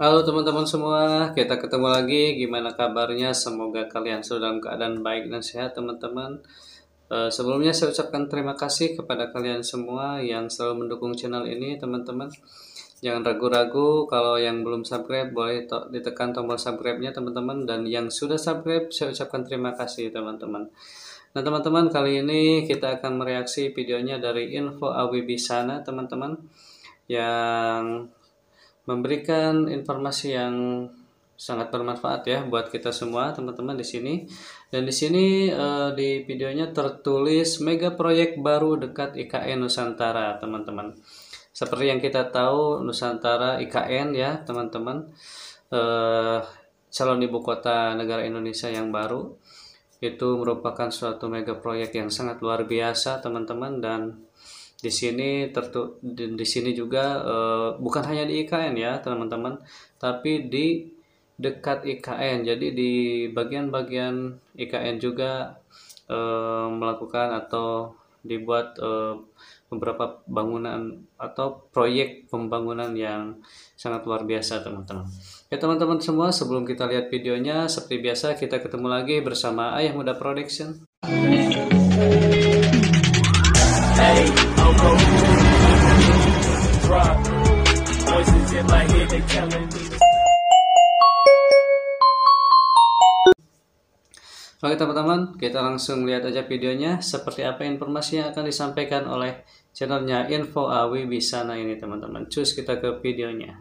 Halo teman-teman semua, kita ketemu lagi. Gimana kabarnya? Semoga kalian sudah dalam keadaan baik dan sehat, teman-teman. Uh, sebelumnya saya ucapkan terima kasih kepada kalian semua yang selalu mendukung channel ini, teman-teman. Jangan ragu-ragu kalau yang belum subscribe boleh to ditekan tombol subscribe-nya, teman-teman. Dan yang sudah subscribe, saya ucapkan terima kasih, teman-teman. Nah, teman-teman, kali ini kita akan mereaksi videonya dari Info Awibisana, teman-teman. Yang memberikan informasi yang sangat bermanfaat ya buat kita semua teman-teman di sini. Dan di sini uh, di videonya tertulis mega proyek baru dekat IKN Nusantara, teman-teman. Seperti yang kita tahu Nusantara IKN ya, teman-teman. Uh, calon ibu kota negara Indonesia yang baru itu merupakan suatu mega proyek yang sangat luar biasa, teman-teman dan di sini tertu di, di sini juga uh, bukan hanya di IKN ya teman-teman tapi di dekat IKN jadi di bagian-bagian IKN juga uh, melakukan atau dibuat uh, beberapa bangunan atau proyek pembangunan yang sangat luar biasa teman-teman. Ya teman-teman semua sebelum kita lihat videonya seperti biasa kita ketemu lagi bersama Ayah Muda Production. Hey. Oke teman-teman, kita langsung lihat aja videonya seperti apa informasi yang akan disampaikan oleh channelnya Info Awi Bisana ini teman-teman. Cus kita ke videonya.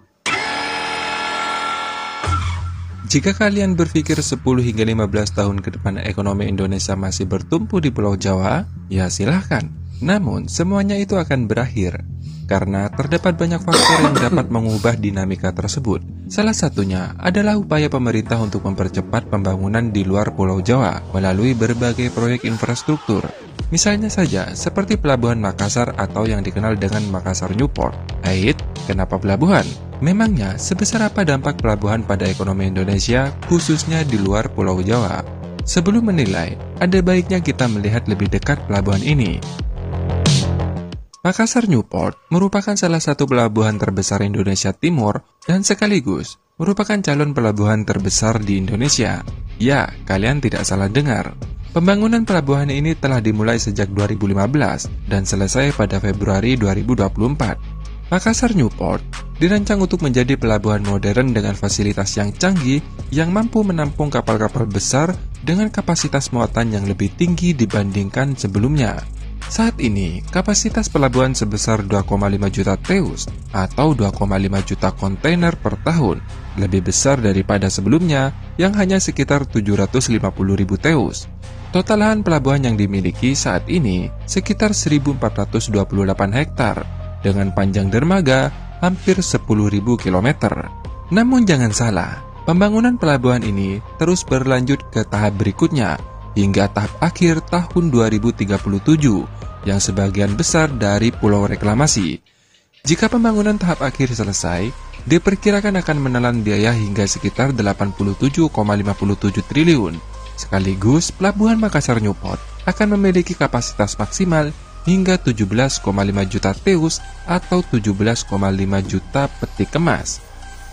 Jika kalian berpikir 10 hingga 15 tahun ke depan ekonomi Indonesia masih bertumpu di Pulau Jawa, ya silahkan. Namun, semuanya itu akan berakhir karena terdapat banyak faktor yang dapat mengubah dinamika tersebut. Salah satunya adalah upaya pemerintah untuk mempercepat pembangunan di luar Pulau Jawa melalui berbagai proyek infrastruktur. Misalnya saja, seperti Pelabuhan Makassar atau yang dikenal dengan Makassar Newport. Ait, kenapa pelabuhan? Memangnya, sebesar apa dampak pelabuhan pada ekonomi Indonesia, khususnya di luar Pulau Jawa? Sebelum menilai, ada baiknya kita melihat lebih dekat pelabuhan ini. Makassar Newport merupakan salah satu pelabuhan terbesar Indonesia Timur dan sekaligus merupakan calon pelabuhan terbesar di Indonesia. Ya, kalian tidak salah dengar. Pembangunan pelabuhan ini telah dimulai sejak 2015 dan selesai pada Februari 2024. Makassar Newport dirancang untuk menjadi pelabuhan modern dengan fasilitas yang canggih yang mampu menampung kapal-kapal besar dengan kapasitas muatan yang lebih tinggi dibandingkan sebelumnya. Saat ini, kapasitas pelabuhan sebesar 2,5 juta teus atau 2,5 juta kontainer per tahun, lebih besar daripada sebelumnya yang hanya sekitar 750 ribu teus. Total lahan pelabuhan yang dimiliki saat ini sekitar 1428 hektar dengan panjang dermaga hampir 10.000 km. Namun jangan salah, pembangunan pelabuhan ini terus berlanjut ke tahap berikutnya hingga tahap akhir tahun 2037 yang sebagian besar dari pulau reklamasi. Jika pembangunan tahap akhir selesai, diperkirakan akan menelan biaya hingga sekitar 87,57 triliun. Sekaligus, Pelabuhan Makassar Newport akan memiliki kapasitas maksimal hingga 17,5 juta teus atau 17,5 juta peti kemas.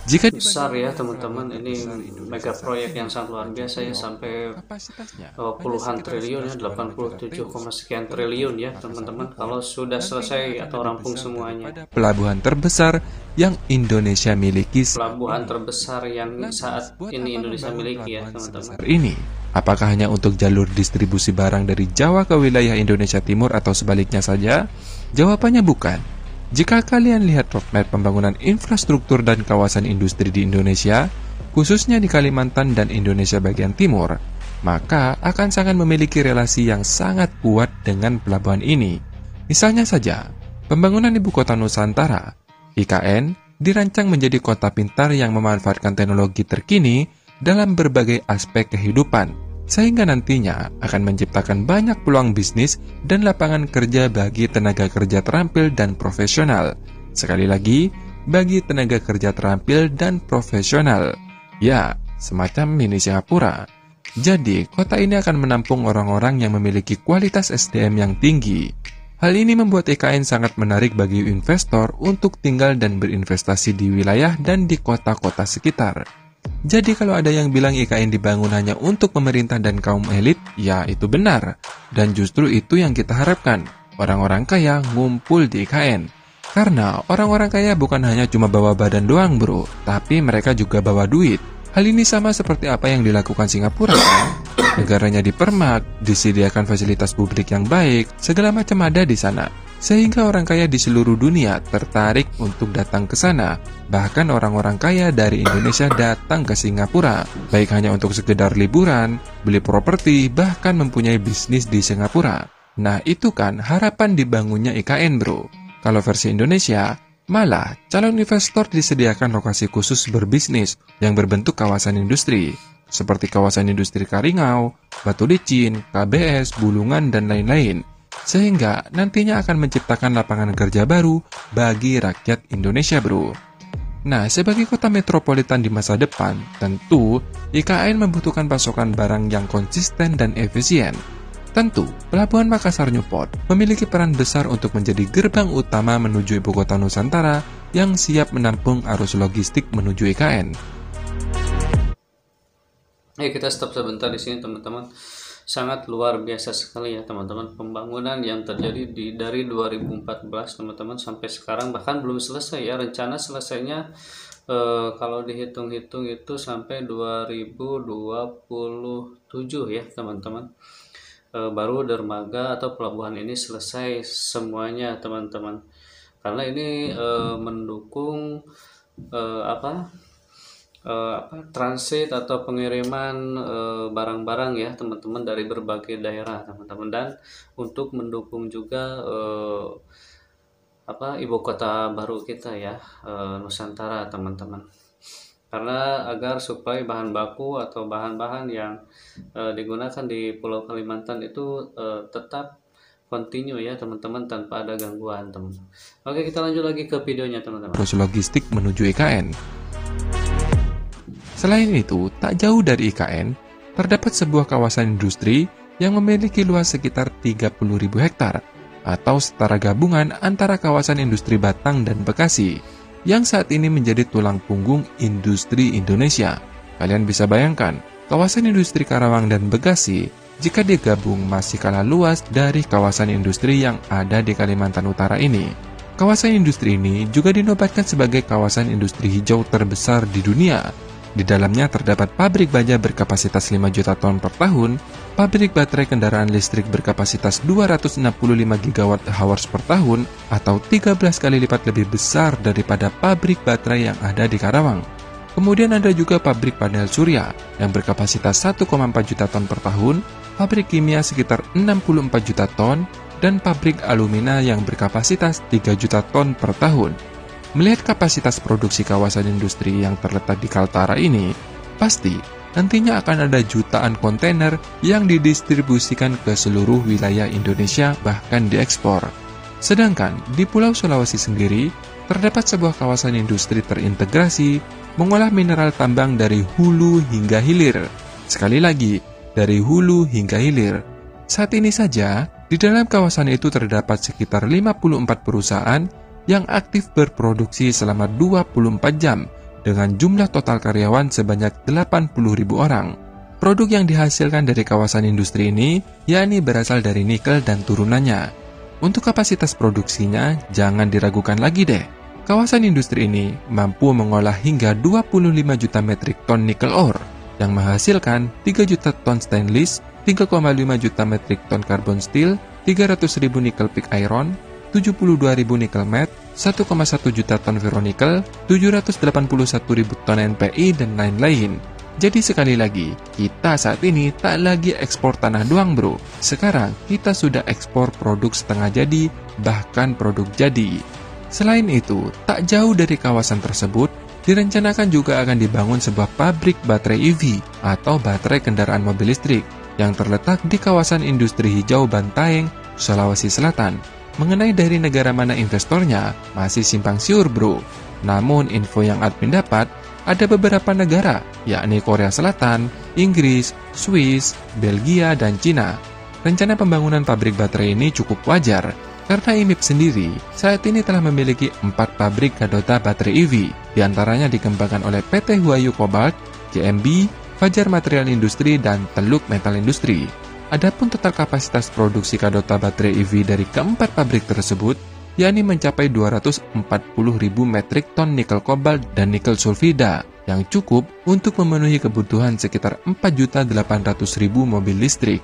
Jika besar ya teman-teman ini mega proyek yang sangat luar biasa ya sampai uh, puluhan triliun ya 87, sekian triliun ya teman-teman kalau sudah selesai atau rampung semuanya. Pelabuhan terbesar yang Indonesia miliki. Pelabuhan terbesar yang saat ini Indonesia miliki ya teman-teman. Ini apakah hanya untuk jalur distribusi barang dari Jawa ke wilayah Indonesia Timur atau sebaliknya saja? Jawabannya bukan. Jika kalian lihat roadmap pembangunan infrastruktur dan kawasan industri di Indonesia, khususnya di Kalimantan dan Indonesia bagian timur, maka akan sangat memiliki relasi yang sangat kuat dengan pelabuhan ini. Misalnya saja, pembangunan ibu kota Nusantara, IKN, dirancang menjadi kota pintar yang memanfaatkan teknologi terkini dalam berbagai aspek kehidupan, sehingga nantinya akan menciptakan banyak peluang bisnis dan lapangan kerja bagi tenaga kerja terampil dan profesional. Sekali lagi, bagi tenaga kerja terampil dan profesional. Ya, semacam mini Singapura. Jadi, kota ini akan menampung orang-orang yang memiliki kualitas SDM yang tinggi. Hal ini membuat IKN sangat menarik bagi investor untuk tinggal dan berinvestasi di wilayah dan di kota-kota sekitar. Jadi kalau ada yang bilang IKN dibangun hanya untuk pemerintah dan kaum elit, ya itu benar. Dan justru itu yang kita harapkan. Orang-orang kaya ngumpul di IKN. Karena orang-orang kaya bukan hanya cuma bawa badan doang bro, tapi mereka juga bawa duit. Hal ini sama seperti apa yang dilakukan Singapura kan? Negaranya dipermak, disediakan fasilitas publik yang baik, segala macam ada di sana. Sehingga orang kaya di seluruh dunia tertarik untuk datang ke sana. Bahkan orang-orang kaya dari Indonesia datang ke Singapura, baik hanya untuk sekedar liburan, beli properti, bahkan mempunyai bisnis di Singapura. Nah itu kan harapan dibangunnya IKN bro. Kalau versi Indonesia, Malah, calon investor disediakan lokasi khusus berbisnis yang berbentuk kawasan industri seperti kawasan industri Karingau, Batu Licin, KBS, Bulungan, dan lain-lain, sehingga nantinya akan menciptakan lapangan kerja baru bagi rakyat Indonesia, bro. Nah, sebagai kota metropolitan di masa depan, tentu IKN membutuhkan pasokan barang yang konsisten dan efisien. Tentu, Pelabuhan Makassar Newport memiliki peran besar untuk menjadi gerbang utama menuju ibu kota Nusantara yang siap menampung arus logistik menuju IKN. Eh kita stop sebentar di sini teman-teman. Sangat luar biasa sekali ya teman-teman pembangunan yang terjadi di dari 2014 teman-teman sampai sekarang bahkan belum selesai ya rencana selesainya eh, kalau dihitung-hitung itu sampai 2027 ya teman-teman. Eh, baru dermaga atau pelabuhan ini selesai semuanya teman-teman. Karena ini eh, mendukung eh, apa uh, apa transit atau pengiriman barang barang-barang ya teman-teman dari berbagai daerah teman-teman dan untuk mendukung juga uh, apa ibu kota baru kita ya uh, Nusantara teman-teman karena agar supaya bahan baku atau bahan-bahan yang digunakan di Pulau Kalimantan itu tetap continue ya teman-teman tanpa ada gangguan teman. Oke kita lanjut lagi ke videonya teman-teman. Proses logistik menuju IKN. Selain itu, tak jauh dari IKN, terdapat sebuah kawasan industri yang memiliki luas sekitar 30.000 hektar atau setara gabungan antara kawasan industri Batang dan Bekasi yang saat ini menjadi tulang punggung industri Indonesia. Kalian bisa bayangkan, kawasan industri Karawang dan Bekasi jika digabung masih kalah luas dari kawasan industri yang ada di Kalimantan Utara ini. Kawasan industri ini juga dinobatkan sebagai kawasan industri hijau terbesar di dunia di dalamnya terdapat pabrik baja berkapasitas 5 juta ton per tahun, pabrik baterai kendaraan listrik berkapasitas 265 gigawatt hours per tahun atau 13 kali lipat lebih besar daripada pabrik baterai yang ada di Karawang. Kemudian ada juga pabrik panel surya yang berkapasitas 1,4 juta ton per tahun, pabrik kimia sekitar 64 juta ton, dan pabrik alumina yang berkapasitas 3 juta ton per tahun. Melihat kapasitas produksi kawasan industri yang terletak di Kaltara ini, pasti nantinya akan ada jutaan kontainer yang didistribusikan ke seluruh wilayah Indonesia bahkan diekspor. Sedangkan di Pulau Sulawesi sendiri, terdapat sebuah kawasan industri terintegrasi mengolah mineral tambang dari hulu hingga hilir. Sekali lagi, dari hulu hingga hilir. Saat ini saja, di dalam kawasan itu terdapat sekitar 54 perusahaan yang aktif berproduksi selama 24 jam dengan jumlah total karyawan sebanyak 80.000 orang. Produk yang dihasilkan dari kawasan industri ini yakni berasal dari nikel dan turunannya. Untuk kapasitas produksinya, jangan diragukan lagi deh. Kawasan industri ini mampu mengolah hingga 25 juta metrik ton nikel ore yang menghasilkan 3 juta ton stainless, 3,5 juta metrik ton carbon steel, 300 ribu nikel pig iron, 72.000 nikel matte, 1,1 juta ton ferronikel, 781.000 ton NPI, dan lain-lain. Jadi sekali lagi, kita saat ini tak lagi ekspor tanah doang bro. Sekarang kita sudah ekspor produk setengah jadi, bahkan produk jadi. Selain itu, tak jauh dari kawasan tersebut, direncanakan juga akan dibangun sebuah pabrik baterai EV atau baterai kendaraan mobil listrik yang terletak di kawasan industri hijau Bantaeng, Sulawesi Selatan Mengenai dari negara mana investornya, masih simpang siur bro. Namun info yang admin dapat, ada beberapa negara, yakni Korea Selatan, Inggris, Swiss, Belgia, dan Cina. Rencana pembangunan pabrik baterai ini cukup wajar, Karena IMIP sendiri saat ini telah memiliki empat pabrik kadota baterai EV, di antaranya dikembangkan oleh PT Huayu Cobalt, JMB, Fajar Material Industri, dan Teluk Metal Industri. Adapun total kapasitas produksi kadota baterai EV dari keempat pabrik tersebut yakni mencapai 240.000 metrik ton nikel kobalt dan nikel sulfida yang cukup untuk memenuhi kebutuhan sekitar 4.800.000 mobil listrik.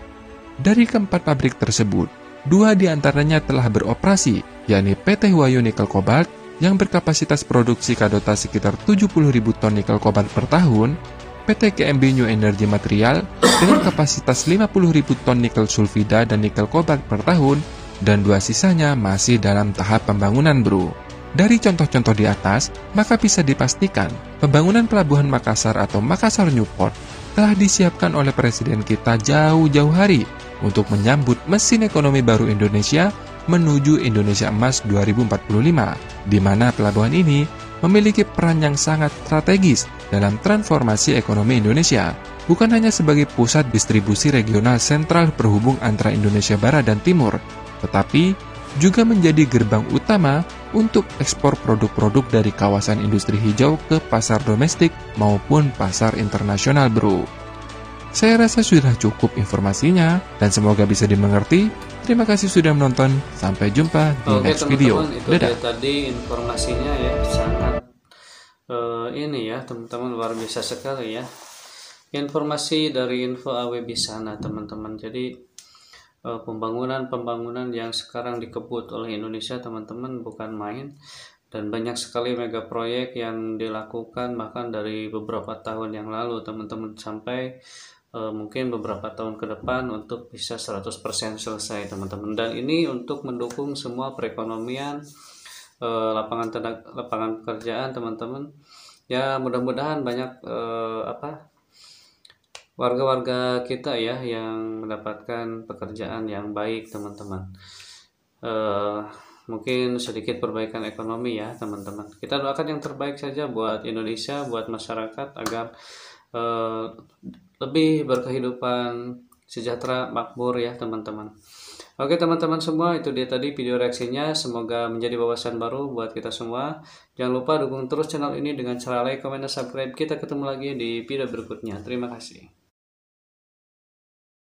Dari keempat pabrik tersebut, dua di antaranya telah beroperasi, yakni PT Huayu Nikel Kobalt yang berkapasitas produksi kadota sekitar 70.000 ton nikel kobalt per tahun, PT KMB New Energy Material dengan kapasitas 50.000 ton nikel sulfida dan nikel kobalt per tahun, dan dua sisanya masih dalam tahap pembangunan bro. Dari contoh-contoh di atas, maka bisa dipastikan pembangunan pelabuhan Makassar atau Makassar Newport telah disiapkan oleh Presiden kita jauh-jauh hari untuk menyambut mesin ekonomi baru Indonesia menuju Indonesia Emas 2045, di mana pelabuhan ini memiliki peran yang sangat strategis dalam transformasi ekonomi Indonesia, bukan hanya sebagai pusat distribusi regional sentral perhubung antara Indonesia Barat dan Timur, tetapi juga menjadi gerbang utama untuk ekspor produk-produk dari kawasan industri hijau ke pasar domestik maupun pasar internasional bro. Saya rasa sudah cukup informasinya dan semoga bisa dimengerti. Terima kasih sudah menonton. Sampai jumpa di Oke, next teman-teman, video. Itu Dadah. dia tadi informasinya ya sangat eh, ini ya teman-teman luar biasa sekali ya. Informasi dari info AWB sana teman-teman. Jadi eh, pembangunan-pembangunan yang sekarang dikebut oleh Indonesia teman-teman bukan main dan banyak sekali mega proyek yang dilakukan bahkan dari beberapa tahun yang lalu teman-teman sampai eh, mungkin beberapa tahun ke depan untuk bisa 100% selesai teman-teman. Dan ini untuk mendukung semua perekonomian eh, lapangan tenaga, lapangan pekerjaan teman-teman. Ya mudah-mudahan banyak eh, apa warga-warga kita ya yang mendapatkan pekerjaan yang baik teman-teman. Mungkin sedikit perbaikan ekonomi ya teman-teman. Kita doakan yang terbaik saja buat Indonesia buat masyarakat agar lebih berkehidupan sejahtera makmur ya teman-teman. Oke teman-teman semua itu dia tadi video reaksinya. Semoga menjadi wawasan baru buat kita semua. Jangan lupa dukung terus channel ini dengan cara like, comment, dan subscribe. Kita ketemu lagi di video berikutnya. Terima kasih